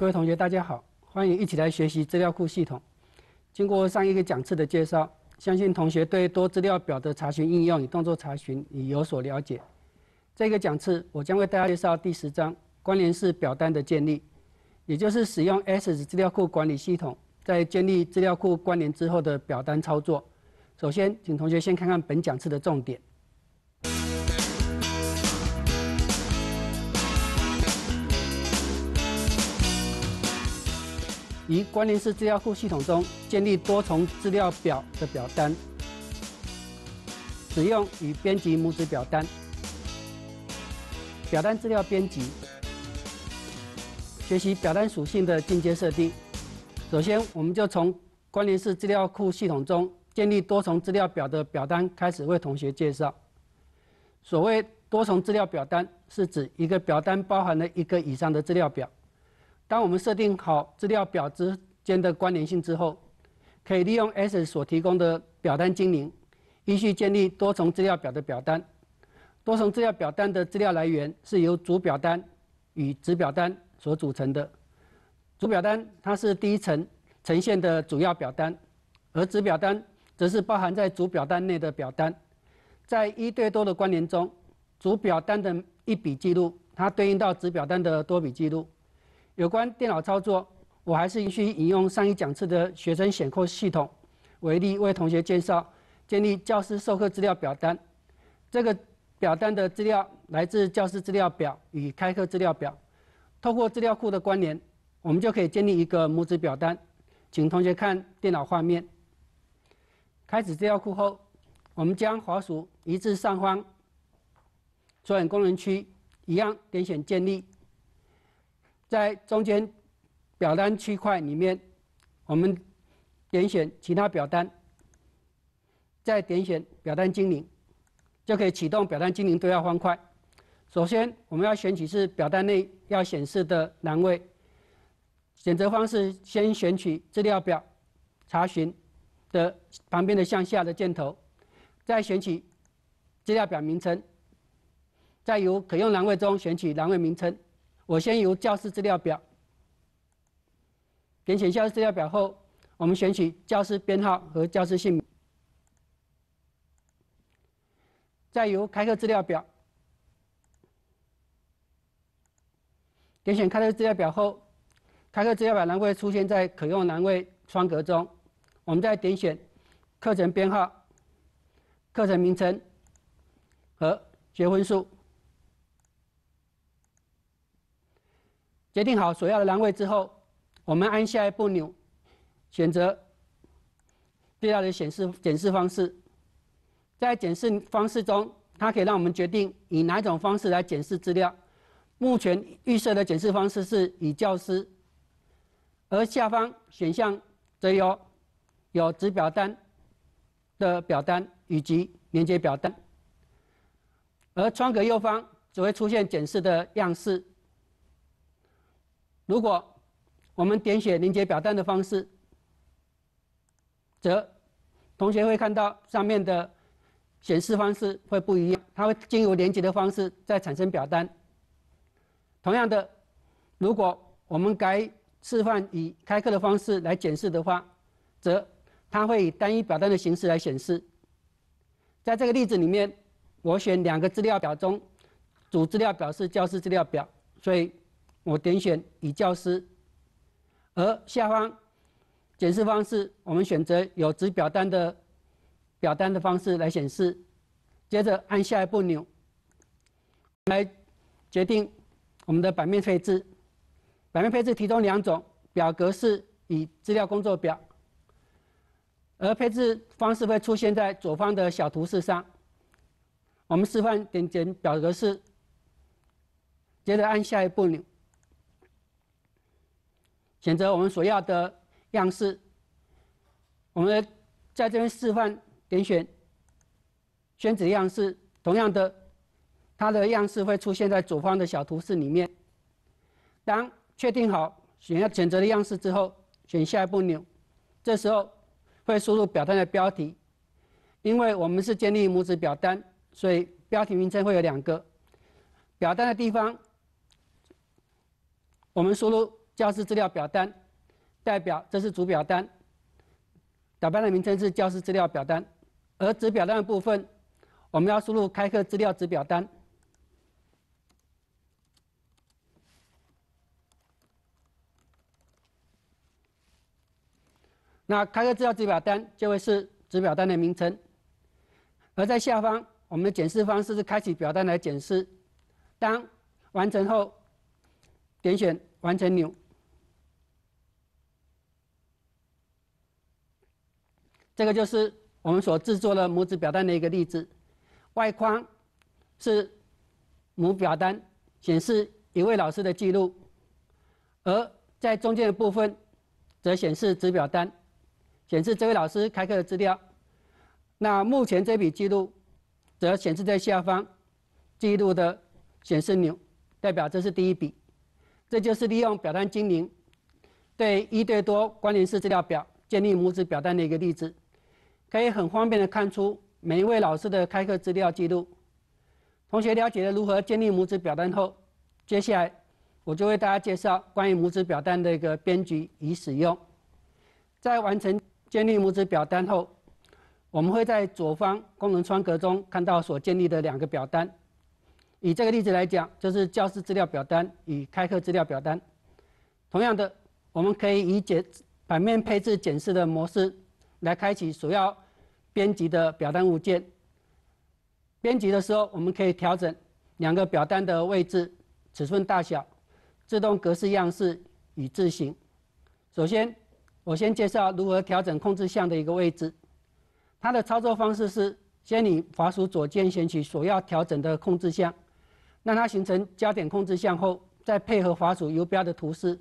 各位同学，大家好，欢迎一起来学习资料库系统。经过上一个讲次的介绍，相信同学对多资料表的查询应用与动作查询已有所了解。这个讲次我将为大家介绍第十章关联式表单的建立，也就是使用 S 资料库管理系统在建立资料库关联之后的表单操作。首先，请同学先看看本讲次的重点。于关联式资料库系统中建立多重资料表的表单，使用与编辑母子表单。表单资料编辑，学习表单属性的进阶设定。首先，我们就从关联式资料库系统中建立多重资料表的表单开始为同学介绍。所谓多重资料表单，是指一个表单包含了一个以上的资料表。当我们设定好资料表之间的关联性之后，可以利用 S 所提供的表单精灵，依序建立多重资料表的表单。多重资料表单的资料来源是由主表单与子表单所组成的。主表单它是第一层呈现的主要表单，而子表单则是包含在主表单内的表单。在一对多的关联中，主表单的一笔记录，它对应到子表单的多笔记录。有关电脑操作，我还是需引用上一讲次的学生显扣系统为例，为同学介绍建立教师授课资料表单。这个表单的资料来自教师资料表与开课资料表，透过资料库的关联，我们就可以建立一个母子表单。请同学看电脑画面。开始资料库后，我们将滑鼠移至上方，左眼功能区，一样点选建立。在中间表单区块里面，我们点选其他表单，再点选表单精灵，就可以启动表单精灵对话方块。首先，我们要选取是表单内要显示的栏位。选择方式先选取资料表查询的旁边的向下的箭头，再选取资料表名称，再由可用栏位中选取栏位名称。我先由教师资料表点选教师资料表后，我们选取教师编号和教师姓名，再由开课资料表点选开课资料表后，开课资料表栏位出现在可用栏位窗格中，我们再点选课程编号、课程名称和学分数。决定好所要的栏位之后，我们按下一步钮，选择最大的显示检视方式。在检视方式中，它可以让我们决定以哪种方式来检视资料。目前预设的检视方式是以教师，而下方选项则有有子表单的表单以及连接表单，而窗格右方只会出现检视的样式。如果我们点选连接表单的方式，则同学会看到上面的显示方式会不一样，它会经由连接的方式再产生表单。同样的，如果我们改示范以开课的方式来检视的话，则它会以单一表单的形式来显示。在这个例子里面，我选两个资料表中，主资料表是教师资料表，所以。我点选以教师，而下方检视方式，我们选择有子表单的表单的方式来显示。接着按下一步钮，来决定我们的版面配置。版面配置提供两种，表格式与资料工作表，而配置方式会出现在左方的小图示上。我们示范点选表格式，接着按下一步钮。选择我们所要的样式，我们在这边示范点选宣纸样式，同样的，它的样式会出现在左方的小图示里面。当确定好选要选择的样式之后，选下一步钮，这时候会输入表单的标题，因为我们是建立母子表单，所以标题名称会有两个。表单的地方，我们输入。教师资料表单，代表这是主表单，表单的名称是教师资料表单，而子表单的部分，我们要输入开课资料子表单。那开课资料子表单就会是子表单的名称，而在下方，我们的检视方式是开启表单来检视。当完成后，点选完成钮。这个就是我们所制作的母子表单的一个例子。外框是母表单，显示一位老师的记录，而在中间的部分则显示子表单。显示这位老师开课的资料，那目前这笔记录则显示在下方，记录的显示钮代表这是第一笔，这就是利用表单精灵对一对多关联式资料表建立母子表单的一个例子，可以很方便的看出每一位老师的开课资料记录。同学了解了如何建立母子表单后，接下来我就为大家介绍关于母子表单的一个编辑与使用，在完成。建立母子表单后，我们会在左方功能窗格中看到所建立的两个表单。以这个例子来讲，就是教师资料表单与开课资料表单。同样的，我们可以以检版面配置检视的模式来开启所要编辑的表单物件。编辑的时候，我们可以调整两个表单的位置、尺寸大小、自动格式样式与字形。首先，我先介绍如何调整控制项的一个位置。它的操作方式是：先你滑鼠左键选取所要调整的控制项，让它形成焦点控制项后，再配合滑鼠游标的图示。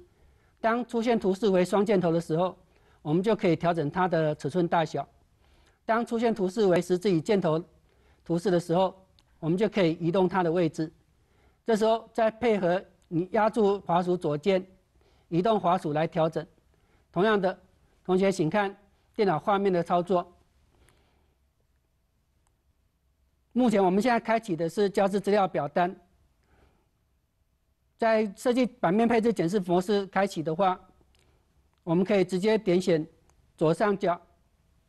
当出现图示为双箭头的时候，我们就可以调整它的尺寸大小；当出现图示为十字与箭头图示的时候，我们就可以移动它的位置。这时候再配合你压住滑鼠左键，移动滑鼠来调整。同样的，同学请看电脑画面的操作。目前我们现在开启的是教师资料表单，在设计版面配置检视模式开启的话，我们可以直接点选左上角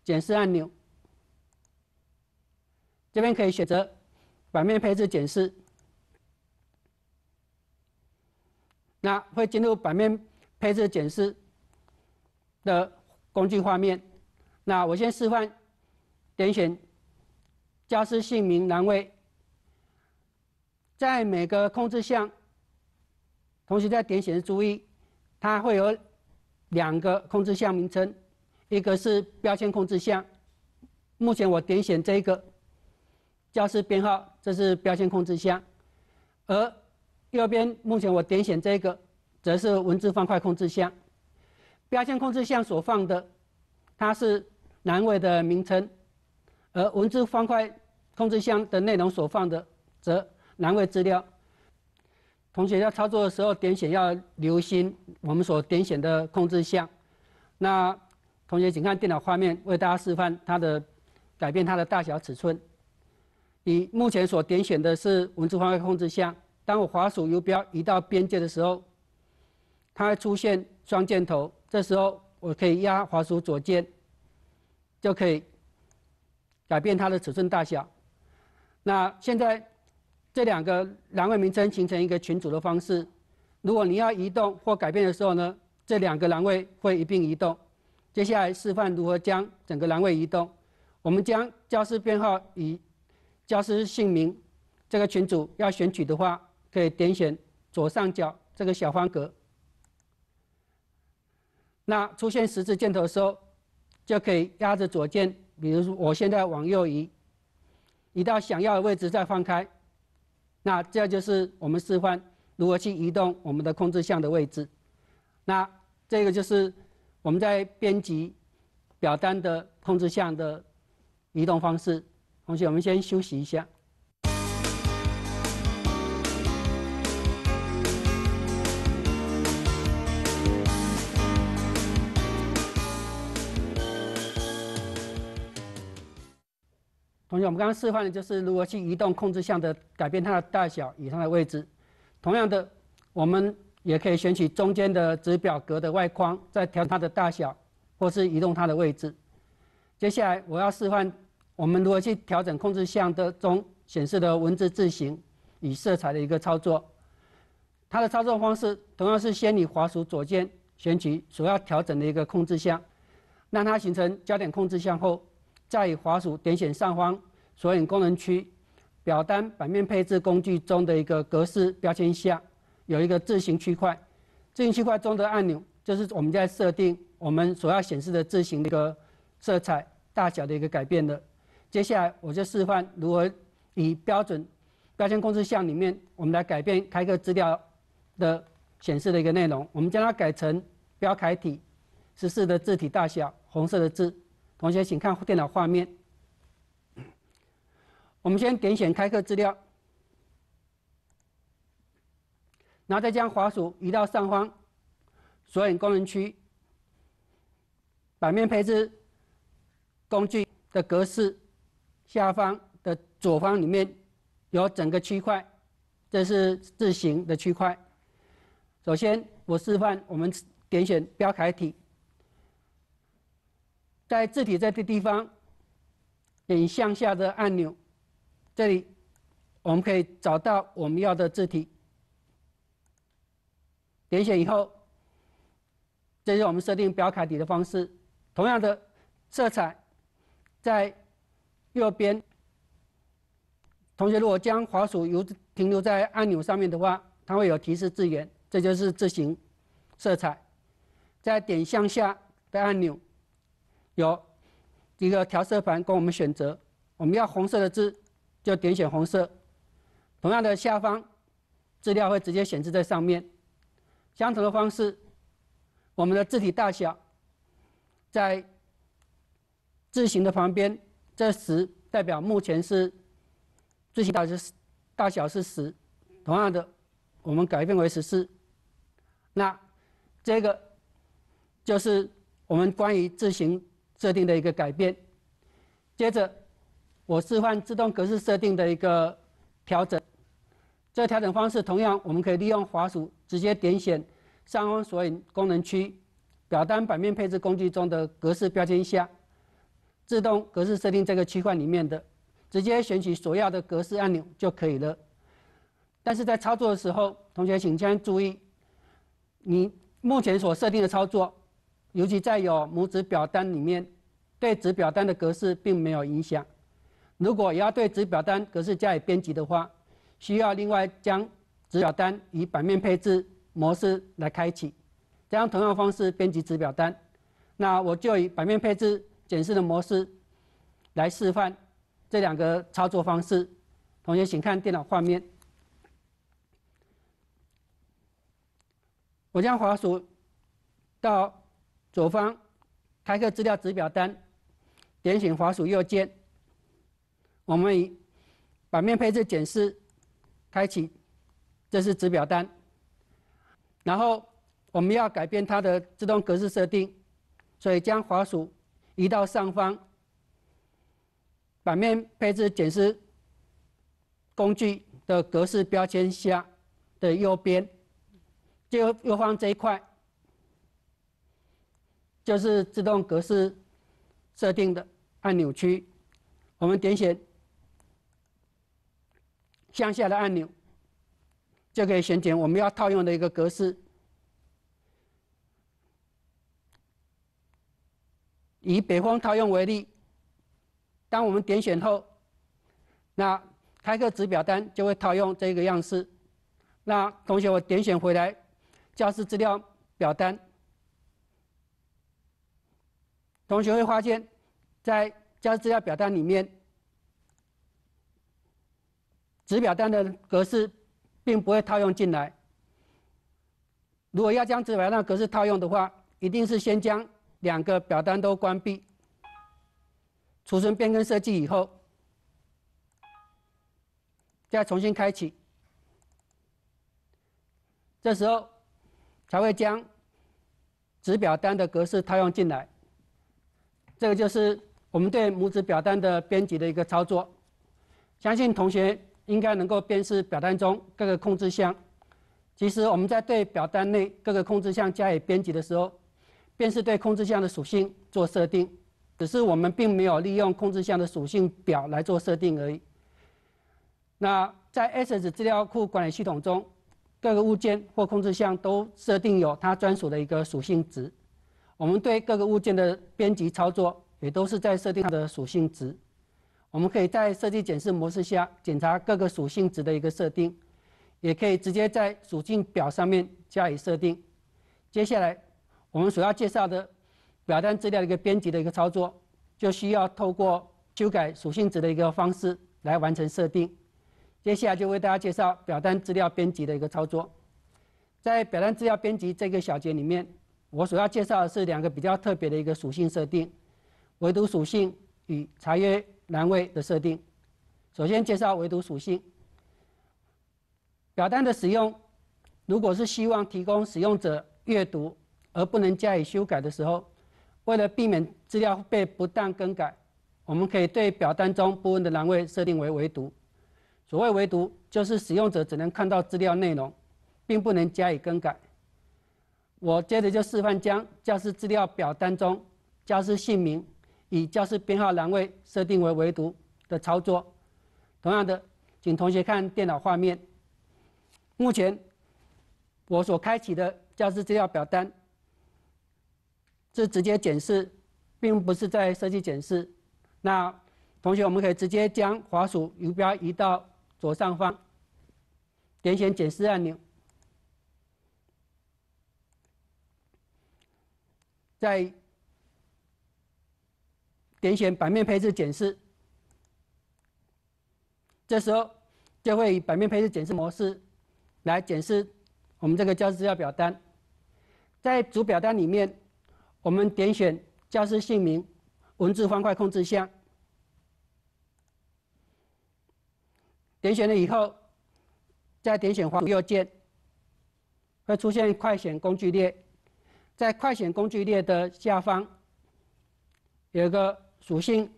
检视按钮，这边可以选择版面配置检视，那会进入版面配置检视。的工具画面，那我先示范，点选教师姓名栏位，在每个控制项，同时在点选时注意，它会有两个控制项名称，一个是标签控制项，目前我点选这个教师编号，这是标签控制项，而右边目前我点选这个，则是文字方块控制项。标签控制项所放的，它是栏位的名称；而文字方块控制项的内容所放的，则栏位资料。同学要操作的时候，点选要留心我们所点选的控制项。那同学请看电脑画面，为大家示范它的改变它的大小尺寸。你目前所点选的是文字方块控制项，当我滑鼠游标移到边界的时候，它会出现双箭头。这时候我可以压滑鼠左键，就可以改变它的尺寸大小。那现在这两个栏位名称形成一个群组的方式。如果你要移动或改变的时候呢，这两个栏位会一并移动。接下来示范如何将整个栏位移动。我们将教师编号与教师姓名这个群组要选取的话，可以点选左上角这个小方格。那出现十字箭头的时候，就可以压着左键，比如说我现在往右移，移到想要的位置再放开。那这就是我们示范如何去移动我们的控制项的位置。那这个就是我们在编辑表单的控制项的移动方式。同学，我们先休息一下。我们刚刚示范的就是如何去移动控制项的改变它的大小与它的位置。同样的，我们也可以选取中间的子表格的外框，再调它的大小，或是移动它的位置。接下来我要示范我们如何去调整控制项的中显示的文字字形与色彩的一个操作。它的操作方式同样是先以滑鼠左键选取所要调整的一个控制项，让它形成焦点控制项后，再以滑鼠点选上方索引功能区表单版面配置工具中的一个格式标签下。有一个字形区块，字形区块中的按钮就是我们在设定我们所要显示的字形的一个色彩大小的一个改变的。接下来我就示范如何以标准标签控制项里面，我们来改变开课资料的显示的一个内容。我们将它改成标楷体，十四的字体大小，红色的字。同学请看电脑画面。我们先点选开课资料。然后再将滑鼠移到上方索引功能区，版面配置工具的格式下方的左方里面有整个区块，这是字形的区块。首先我示范，我们点选标楷体，在字体这地方点向下的按钮，这里我们可以找到我们要的字体。点选以后，这是我们设定标楷体的方式。同样的色彩，在右边。同学如果将滑鼠由停留在按钮上面的话，它会有提示字眼，这就是字形色彩。在点向下的按钮，有一个调色盘供我们选择。我们要红色的字，就点选红色。同样的下方，资料会直接显示在上面。相同的方式，我们的字体大小，在字形的旁边，这十代表目前是字形大小是大小是十，同样的，我们改变为十四。那这个就是我们关于字形设定的一个改变。接着，我示范自动格式设定的一个调整。这个调整方式同样，我们可以利用滑鼠直接点选上方索引功能区表单版面配置工具中的格式标签下，自动格式设定这个区块里面的，直接选取所要的格式按钮就可以了。但是在操作的时候，同学请先注意，你目前所设定的操作，尤其在有母子表单里面，对子表单的格式并没有影响。如果要对子表单格式加以编辑的话，需要另外将子表单以版面配置模式来开启，这样同样方式编辑子表单。那我就以版面配置检视的模式来示范这两个操作方式。同学请看电脑画面，我将滑鼠到左方开个资料子表单，点选滑鼠右键，我们以版面配置检视。开启，这是子表单。然后我们要改变它的自动格式设定，所以将滑鼠移到上方版面配置检视工具的格式标签下的右边，就右方这一块，就是自动格式设定的按钮区，我们点选。向下的按钮就可以选拣我们要套用的一个格式。以北方套用为例，当我们点选后，那开课子表单就会套用这个样式。那同学，我点选回来教师资料表单，同学会发现，在教师资料表单里面。子表单的格式并不会套用进来。如果要将子表单格式套用的话，一定是先将两个表单都关闭，储存变更设计以后，再重新开启，这时候才会将子表单的格式套用进来。这个就是我们对母子表单的编辑的一个操作，相信同学。应该能够辨识表单中各个控制项，其实我们在对表单内各个控制项加以编辑的时候，便是对控制项的属性做设定，只是我们并没有利用控制项的属性表来做设定而已。那在 Access 资料库管理系统中，各个物件或控制项都设定有它专属的一个属性值。我们对各个物件的编辑操作，也都是在设定它的属性值。我们可以在设计检视模式下检查各个属性值的一个设定。也可以直接在属性表上面加以设定。接下来，我们所要介绍的表单资料的一个编辑的一个操作，就需要透过修改属性值的一个方式来完成设定。接下来就为大家介绍表单资料编辑的一个操作。在表单资料编辑这个小节里面，我所要介绍的是两个比较特别的一个属性设定：唯独属性与查阅栏位的设定。首先介绍唯读属性。表单的使用，如果是希望提供使用者阅读而不能加以修改的时候，为了避免资料被不当更改，我们可以对表单中部分的栏位设定为唯读。所谓唯读，就是使用者只能看到资料内容，并不能加以更改。我接着就示范将教师资料表单中教师姓名以教室编号栏位设定为唯独的操作。同样的，请同学看电脑画面。目前我所开启的教师资料表单是直接检视，并不是在设计检视。那同学，我们可以直接将滑鼠游标移到左上方，点选检视按钮，在点选版面配置检视。这时候就会以版面配置检视模式。来检视我们这个教师资料表单，在主表单里面，我们点选教师姓名文字方块控制项，点选了以后，再点选黄右键，会出现快选工具列，在快选工具列的下方有一个属性，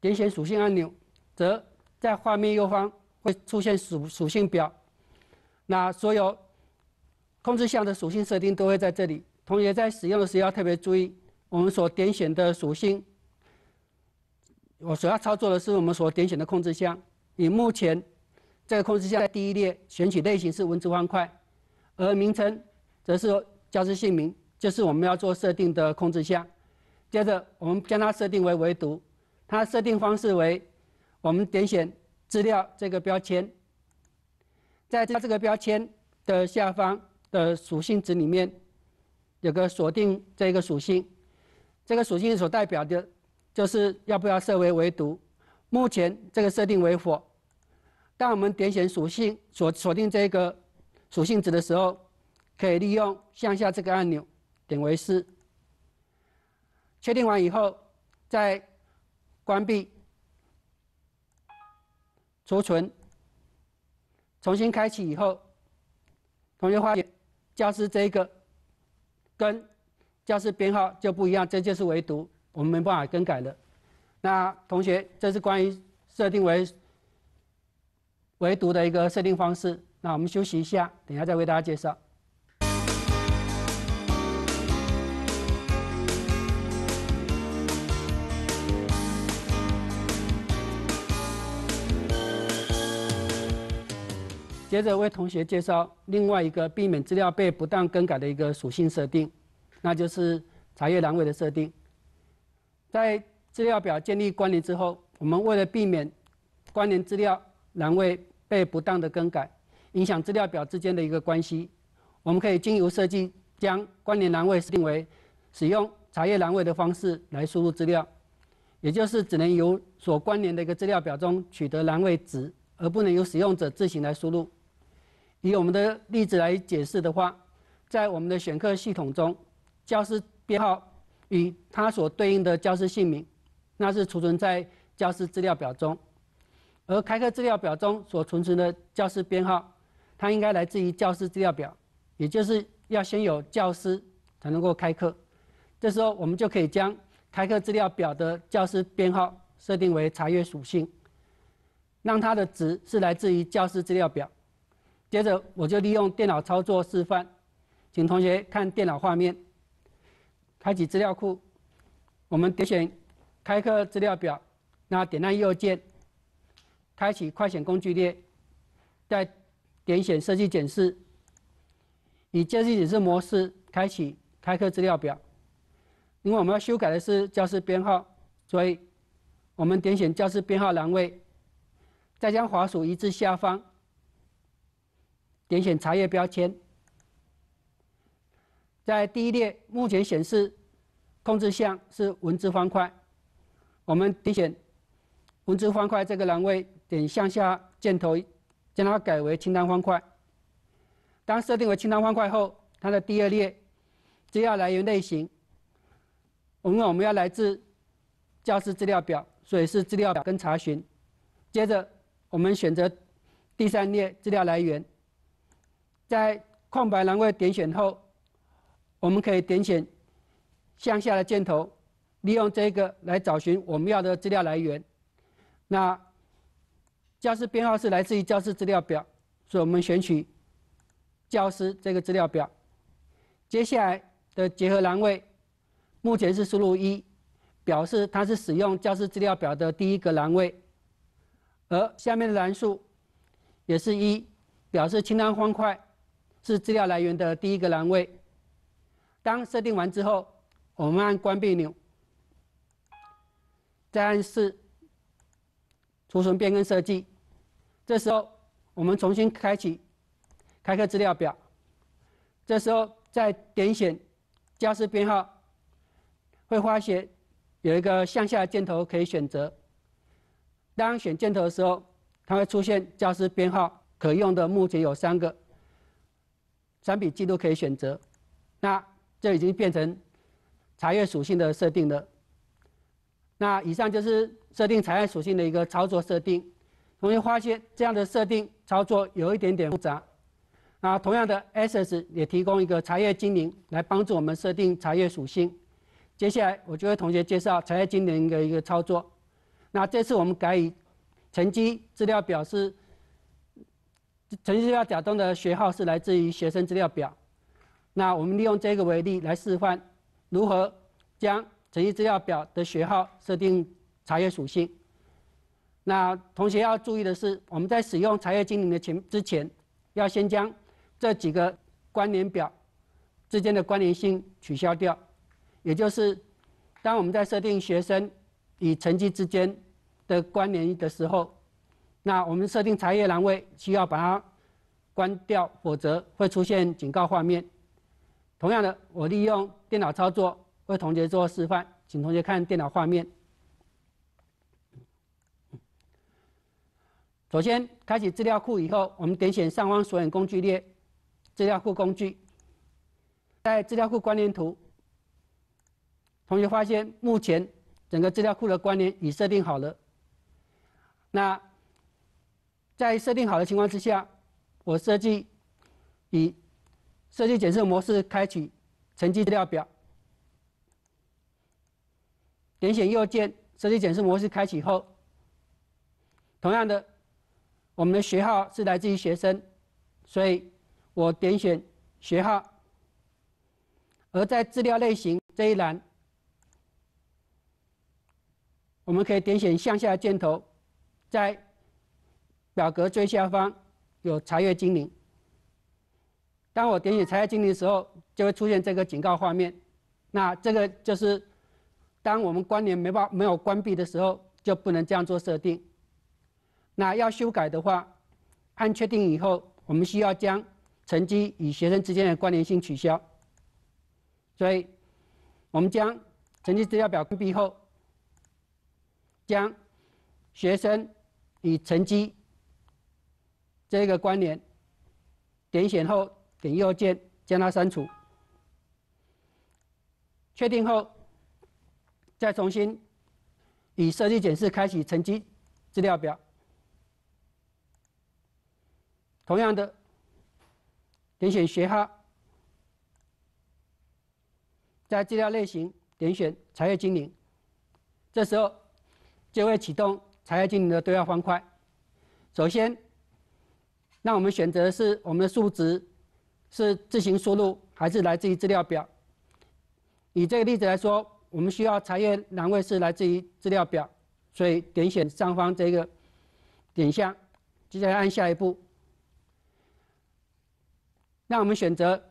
点选属性按钮，则。在画面右方会出现属属性表，那所有控制项的属性设定都会在这里。同学在使用的时候要特别注意，我们所点选的属性，我所要操作的是我们所点选的控制项。以目前这个控制项在第一列选取类型是文字方块，而名称则是教师姓名，就是我们要做设定的控制项。接着我们将它设定为唯独，它设定方式为。我们点选资料这个标签，在它这个标签的下方的属性值里面，有个锁定这个属性，这个属性所代表的，就是要不要设为唯独。目前这个设定为否。当我们点选属性锁锁定这个属性值的时候，可以利用向下这个按钮点为是。确定完以后，再关闭。储存，重新开启以后，同学发现教师这个跟教师编号就不一样，这就是唯独我们没办法更改的。那同学，这是关于设定为唯独的一个设定方式。那我们休息一下，等下再为大家介绍。接着为同学介绍另外一个避免资料被不当更改的一个属性设定，那就是查阅栏位的设定。在资料表建立关联之后，我们为了避免关联资料栏位被不当的更改，影响资料表之间的一个关系，我们可以经由设计将关联栏位设定为使用查阅栏位的方式来输入资料，也就是只能由所关联的一个资料表中取得栏位值，而不能由使用者自行来输入。以我们的例子来解释的话，在我们的选课系统中，教师编号与它所对应的教师姓名，那是储存在教师资料表中；而开课资料表中所存存的教师编号，它应该来自于教师资料表，也就是要先有教师才能够开课。这时候，我们就可以将开课资料表的教师编号设定为查阅属性。让它的值是来自于教师资料表。接着我就利用电脑操作示范，请同学看电脑画面。开启资料库，我们点选开课资料表，那点按右键，开启快显工具列，再点选设计检视，以设计检视模式开启开课资料表。因为我们要修改的是教师编号，所以我们点选教师编号栏位，再将滑鼠移至下方，点选查阅标签。在第一列，目前显示控制项是文字方块。我们点选文字方块这个栏位，点向下箭头，将它改为清单方块。当设定为清单方块后，它的第二列资料来源类型，我们我们要来自教师资料表，所以是资料表跟查询。接着我们选择第三列资料来源，在空白栏位点选后。我们可以点选向下的箭头，利用这个来找寻我们要的资料来源。那教师编号是来自于教师资料表，所以我们选取教师这个资料表。接下来的结合栏位，目前是输入一，表示它是使用教师资料表的第一个栏位，而下面的栏数也是一，表示清单方块是资料来源的第一个栏位。当设定完之后，我们按关闭钮，再按四，储存变更设计。这时候我们重新开启开课资料表。这时候再点选教师编号，会发现有一个向下箭头可以选择。当选箭头的时候，它会出现教师编号可用的，目前有三个产品记录可以选择。那这已经变成查阅属性的设定了。那以上就是设定查阅属性的一个操作设定。同学发现这样的设定操作有一点点复杂。那同样的，SS 也提供一个查阅精灵来帮助我们设定查阅属性。接下来我就为同学介绍查阅精灵的一个操作。那这次我们改以成绩资料表示成绩资料表中的学号是来自于学生资料表。那我们利用这个为例来示范如何将成绩资料表的学号设定查阅属性。那同学要注意的是，我们在使用查阅精灵的前之前，要先将这几个关联表之间的关联性取消掉。也就是，当我们在设定学生与成绩之间的关联的时候，那我们设定查阅栏位需要把它关掉，否则会出现警告画面。同样的，我利用电脑操作为同学做示范，请同学看电脑画面。首先，开启资料库以后，我们点选上方所有工具列，资料库工具，在资料库关联图，同学发现目前整个资料库的关联已设定好了。那在设定好的情况之下，我设计以设计检测模式开启成绩资料表，点选右键，设计检测模式开启后，同样的，我们的学号是来自于学生，所以我点选学号，而在资料类型这一栏，我们可以点选向下箭头，在表格最下方有查阅精灵。当我点选查阅精灵的时候，就会出现这个警告画面。那这个就是当我们关联没办没有关闭的时候，就不能这样做设定。那要修改的话，按确定以后，我们需要将成绩与学生之间的关联性取消。所以，我们将成绩资料表关闭后，将学生与成绩这个关联点选后。点右键将它删除，确定后，再重新以设计检视开启成绩资料表。同样的，点选学号，在资料类型点选查阅精灵，这时候就会启动查阅精灵的对话方块。首先，那我们选择是我们的数值是自行输入还是来自于资料表？以这个例子来说，我们需要查阅栏位是来自于资料表，所以点选上方这个点项，接下来按下一步。那我们选择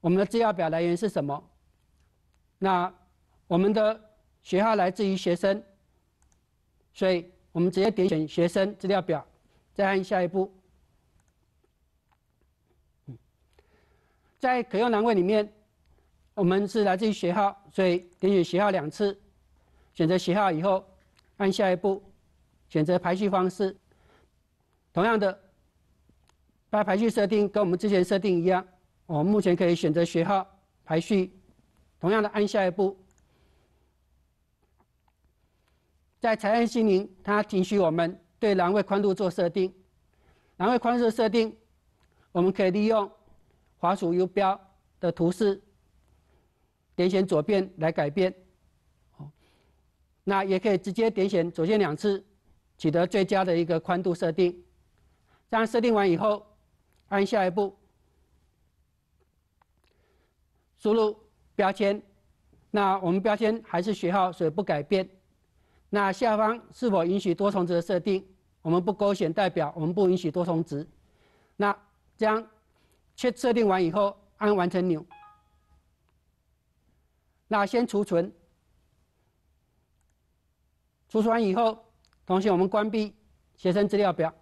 我们的资料表来源是什么？那我们的学号来自于学生，所以我们直接点选学生资料表，再按下一步。在可用栏位里面，我们是来自于学号，所以点选学号两次，选择学号以后，按下一步，选择排序方式。同样的，把排序设定跟我们之前设定一样，我们目前可以选择学号排序，同样的按下一步。在财案心灵，它允许我们对栏位宽度做设定。栏位宽度设定，我们可以利用滑鼠 U 标的图示，点选左边来改变。哦那也可以直接点选左键两次，取得最佳的一个宽度设定。这样设定完以后，按下一步，输入标签。那我们标签还是学号，所以不改变。那下方是否允许多重值的设定？我们不勾选代表我们不允许多重值。那这样确设定完以后，按完成钮。那先储存，储存完以后，同学我们关闭学生资料表，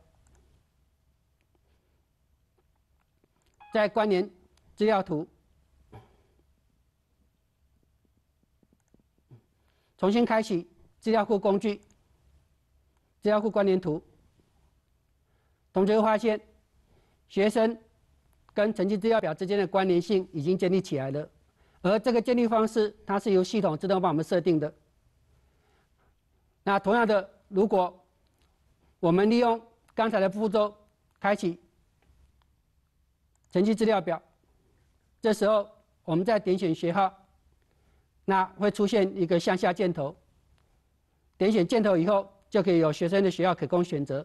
再关联资料图，重新开启。资料库工具，资料库关联图，同学会发现，学生跟成绩资料表之间的关联性已经建立起来了，而这个建立方式，它是由系统自动帮我们设定的。那同样的，如果我们利用刚才的步骤，开启成绩资料表，这时候我们再点选学号，那会出现一个向下箭头。点选箭头以后，就可以有学生的学校可供选择。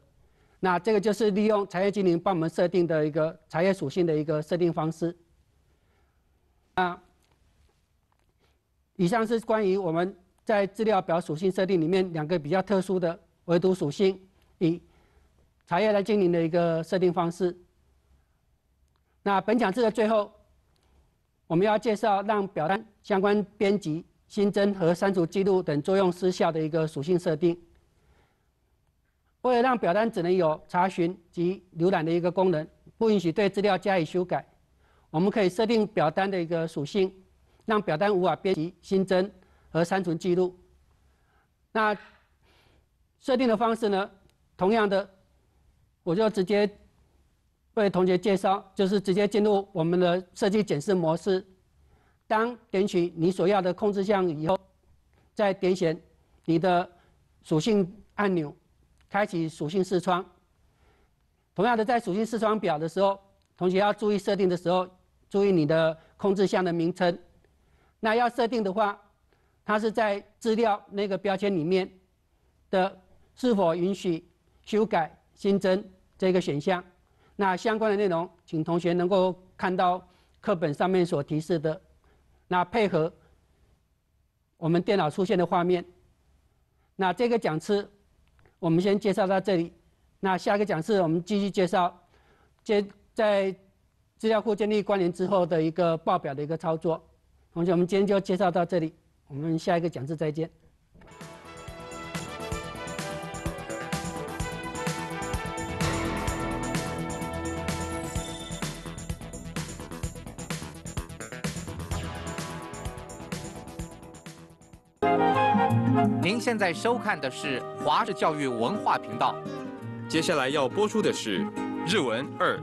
那这个就是利用茶叶精灵帮我们设定的一个茶叶属性的一个设定方式。那以上是关于我们在资料表属性设定里面两个比较特殊的唯独属性，以茶叶来精灵的一个设定方式。那本讲次的最后，我们要介绍让表单相关编辑。新增和删除记录等作用失效的一个属性设定。为了让表单只能有查询及浏览的一个功能，不允许对资料加以修改，我们可以设定表单的一个属性，让表单无法编辑、新增和删除记录。那设定的方式呢？同样的，我就直接为同学介绍，就是直接进入我们的设计检视模式。当点取你所要的控制项以后，再点选你的属性按钮，开启属性视窗。同样的，在属性视窗表的时候，同学要注意设定的时候，注意你的控制项的名称。那要设定的话，它是在资料那个标签里面的是否允许修改、新增这个选项。那相关的内容，请同学能够看到课本上面所提示的。那配合我们电脑出现的画面，那这个讲次我们先介绍到这里。那下一个讲次我们继续介绍，接在资料库建立关联之后的一个报表的一个操作。同学，我们今天就介绍到这里，我们下一个讲次再见。现在收看的是华氏教育文化频道，接下来要播出的是日文二。